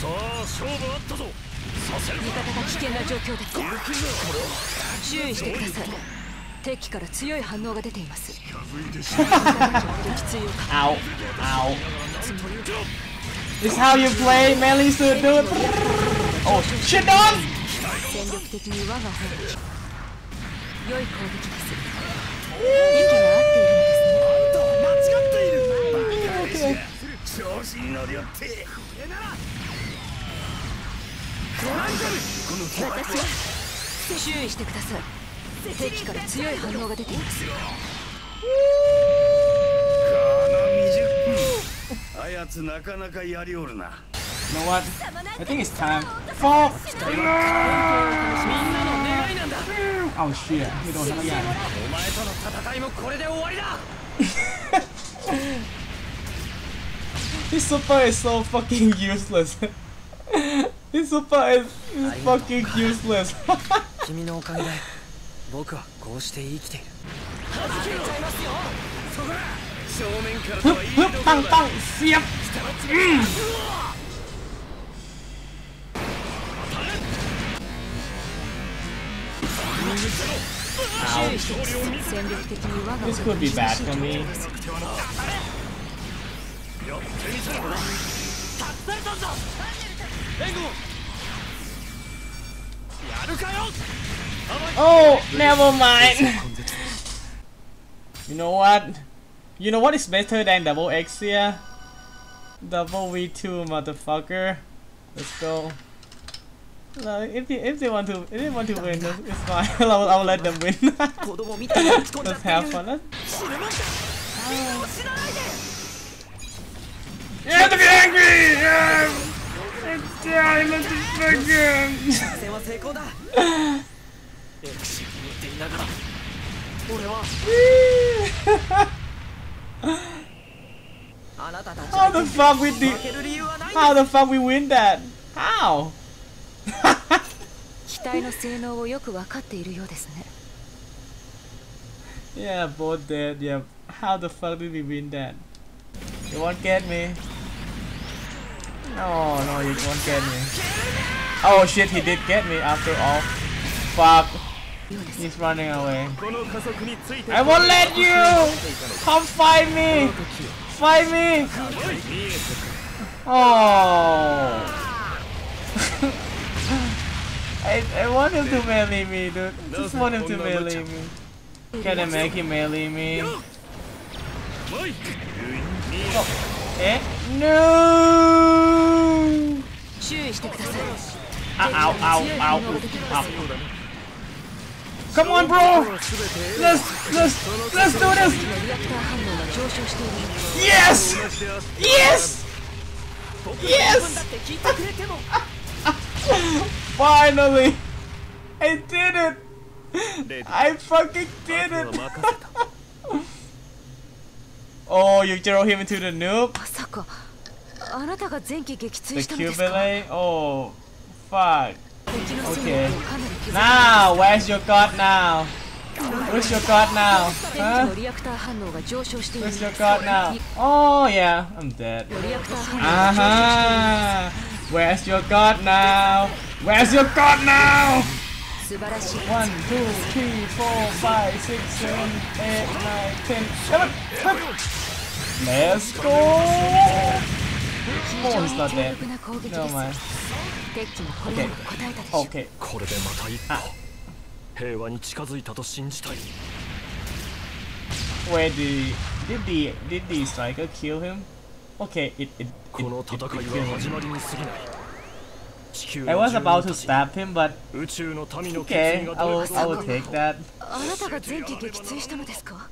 さあ勝負あったぞ。させる味方が危険な状況です行くぞ注意してください。敵から強い反応が出ています。近づいてしまう撃墜を Ow. Ow. This how you play melee suit, dude. Oh, shit on! 戦力的に我が方が良い攻撃です。息が合っているのですね。調子に乗りよって。これなら私は注意してください敵から強い反応が出ていますこの未熟あやつなかなかやりおるな You know what? I think it's time for. みんなの願いなんだ Oh shit. You don't have again. お前との戦いもこれで終わりだ This super is so fucking useless. this super is, is fucking useless. 君のおかげで僕はこうして生きているそこら正面からとはいいところ bang だ bang. Yep. 注意してください戦力的に我が This 方 could be bad for me. やってみせろ託されたん Oh, never mind. you know what? You know what is better than double X yeah? Double V2 motherfucker. Let's go. No, if they, if they want to if they want to win, it's fine. I'll, I'll let them win. Let's have fun. Let's... It's time, motherfucker! 作戦は成功だエクシブにって言いながら俺はあなたたち How the fuck we 負 did? ける理由はない How the fuck we win that? How? 機体の性能をよく分かっているようですね Yeah, both dead. Yeah. How the fuck did we win that? You won't get me. Oh no, you won't get me. Oh shit, he did get me after all. Fuck. He's running away. I won't let you! Come find me! Find me! Oh! I, I want him to melee me, dude. Just want him to melee me. Can I make him melee me? Oh. Eh? No! Ow, ow, ow, ow. Come on, bro! Let's, let's, let's do this! Yes! Yes! Yes! Finally! I did it! I fucking did it! oh, you throw him into the noob? あなたが前期撃墜したんですか The Cubilate? Oh, fuck. Okay. Now, where's your god now? Where's your god now? Huh? Where's your god now? Oh yeah, I'm dead. Uh -huh. Where's your god now? Where's your god now? 素晴らしい。One, two, three, four, five, six, seven, eight, nine, ten, eleven. Let's go. Oh, he's not 強 dead. 力な攻撃で No す mind. テッキもこれらに応えたでしょう Okay. これでまた一歩平和に近づいたと信じたい Wait, did did the did the striker kill him? Okay, it it, it, この it, 戦 it い killed は him. 始まりに過ぎない地球 I の was 住 about 民 to たち stab him, but 宇宙の民の決 okay, 意が I ど will れ I ほ will ど take that. あなたが前期撃墜したのですか